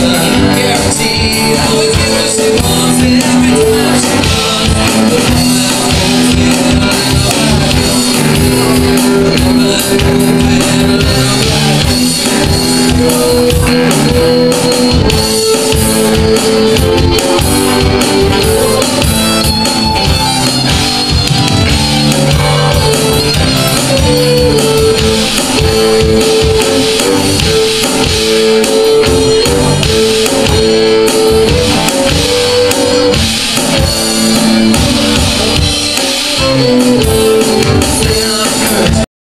guarantee